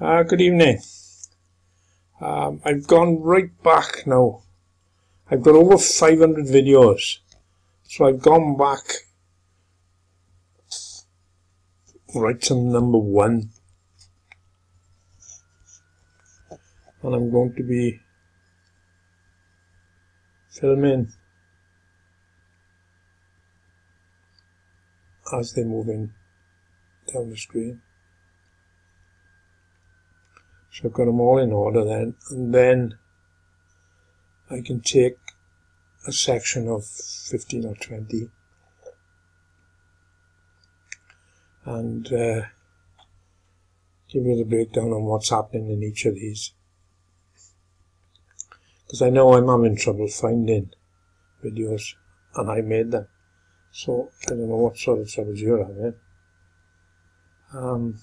Uh, good evening. Um, I've gone right back now. I've got over 500 videos. So I've gone back right to number one. And I'm going to be filming as they're moving down the screen. So I've got them all in order then, and then I can take a section of 15 or 20 and uh, give you the breakdown on what's happening in each of these. Because I know I'm having trouble finding videos and I made them. So I don't know what sort of troubles you're having. Um,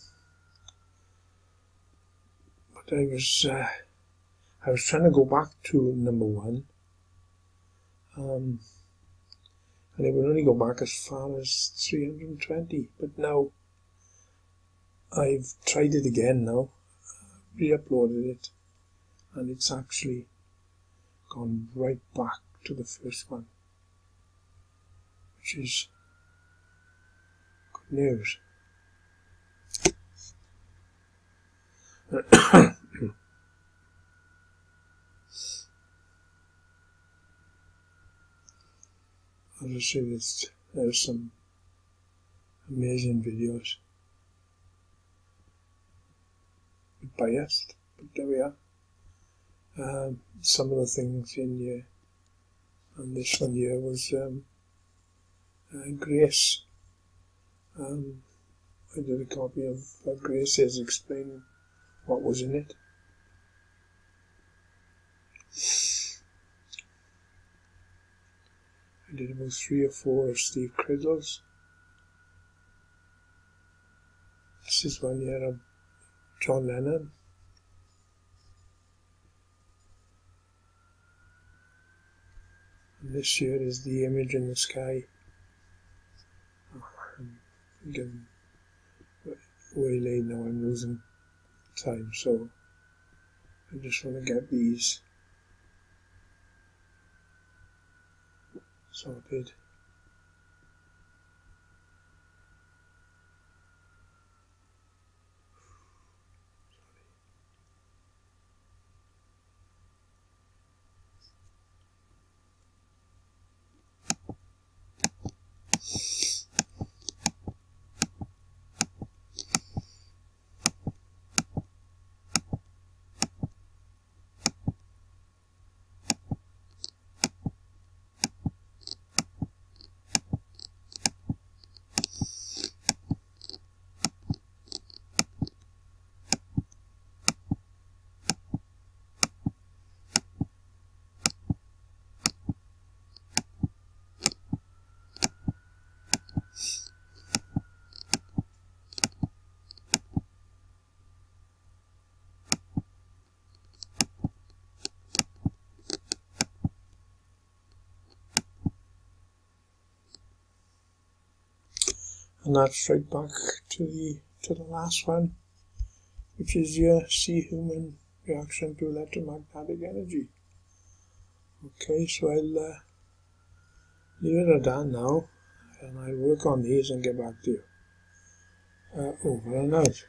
I was uh, I was trying to go back to number one, um, and it would only go back as far as 320. But now I've tried it again now, re-uploaded it, and it's actually gone right back to the first one, which is good news. Said, it's, there's some amazing videos. Biased, but there we are. Um, some of the things in here, and this one here was um, uh, Grace. Um, I did a copy of uh, Grace's explaining what was in it. I did about three or four of Steve Criddle's. This is one year of John Lennon. And this is the image in the sky. Oh, I'm getting way late now, I'm losing time, so I just want to get these sorted. And that's straight back to the to the last one, which is your see human reaction to electromagnetic energy. Okay, so I'll uh, leave it at that now, and I'll work on these and get back to you. Uh, over and out.